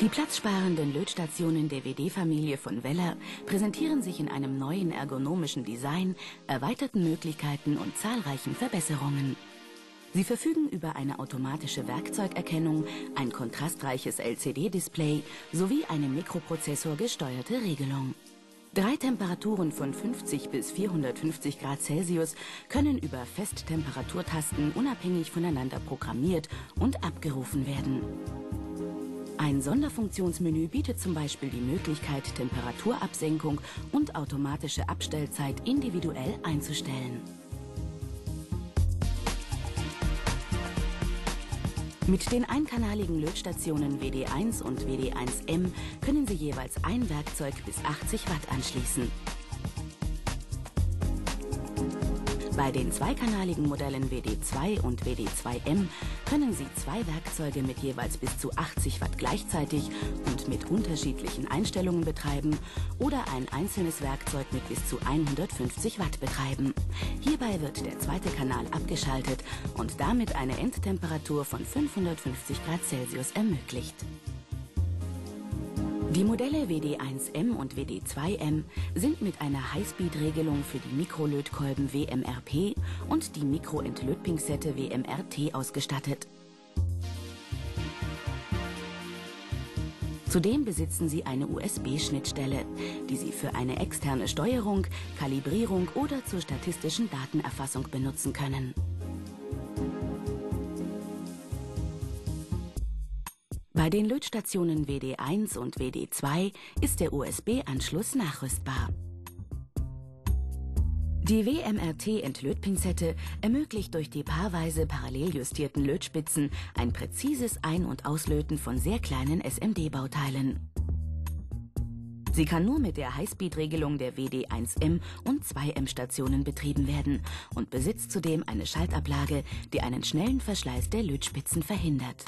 Die platzsparenden Lötstationen der WD-Familie von Weller präsentieren sich in einem neuen ergonomischen Design, erweiterten Möglichkeiten und zahlreichen Verbesserungen. Sie verfügen über eine automatische Werkzeugerkennung, ein kontrastreiches LCD-Display sowie eine mikroprozessorgesteuerte Regelung. Drei Temperaturen von 50 bis 450 Grad Celsius können über Festtemperaturtasten unabhängig voneinander programmiert und abgerufen werden. Ein Sonderfunktionsmenü bietet zum Beispiel die Möglichkeit, Temperaturabsenkung und automatische Abstellzeit individuell einzustellen. Mit den einkanaligen Lötstationen WD1 und WD1M können Sie jeweils ein Werkzeug bis 80 Watt anschließen. Bei den zweikanaligen Modellen WD2 und WD2M können Sie zwei Werkzeuge mit jeweils bis zu 80 Watt gleichzeitig und mit unterschiedlichen Einstellungen betreiben oder ein einzelnes Werkzeug mit bis zu 150 Watt betreiben. Hierbei wird der zweite Kanal abgeschaltet und damit eine Endtemperatur von 550 Grad Celsius ermöglicht. Die Modelle WD1M und WD2M sind mit einer Highspeed-Regelung für die Mikrolötkolben WMRP und die Mikroentlötpinzette WMRT ausgestattet. Zudem besitzen sie eine USB-Schnittstelle, die sie für eine externe Steuerung, Kalibrierung oder zur statistischen Datenerfassung benutzen können. Bei den Lötstationen WD1 und WD2 ist der USB-Anschluss nachrüstbar. Die WMRT-Entlötpinzette ermöglicht durch die paarweise parallel justierten Lötspitzen ein präzises Ein- und Auslöten von sehr kleinen SMD-Bauteilen. Sie kann nur mit der Highspeed-Regelung der WD1M und 2M-Stationen betrieben werden und besitzt zudem eine Schaltablage, die einen schnellen Verschleiß der Lötspitzen verhindert.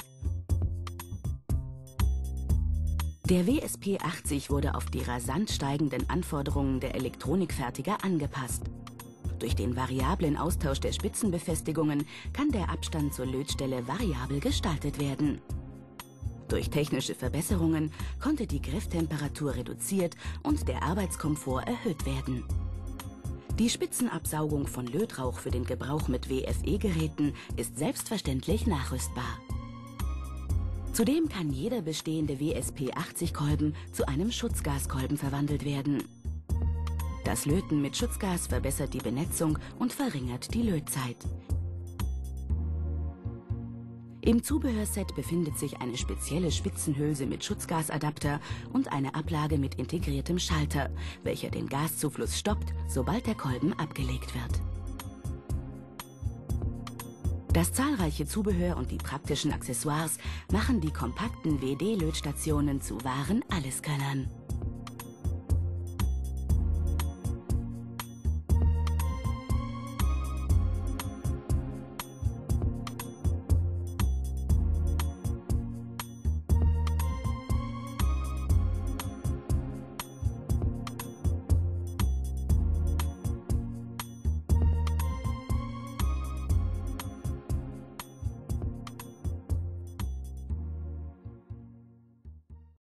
Der WSP 80 wurde auf die rasant steigenden Anforderungen der Elektronikfertiger angepasst. Durch den variablen Austausch der Spitzenbefestigungen kann der Abstand zur Lötstelle variabel gestaltet werden. Durch technische Verbesserungen konnte die Grifftemperatur reduziert und der Arbeitskomfort erhöht werden. Die Spitzenabsaugung von Lötrauch für den Gebrauch mit WFE-Geräten ist selbstverständlich nachrüstbar. Zudem kann jeder bestehende WSP-80-Kolben zu einem Schutzgaskolben verwandelt werden. Das Löten mit Schutzgas verbessert die Benetzung und verringert die Lötzeit. Im Zubehörset befindet sich eine spezielle Spitzenhülse mit Schutzgasadapter und eine Ablage mit integriertem Schalter, welcher den Gaszufluss stoppt, sobald der Kolben abgelegt wird. Das zahlreiche Zubehör und die praktischen Accessoires machen die kompakten WD-Lötstationen zu wahren Alleskönnern.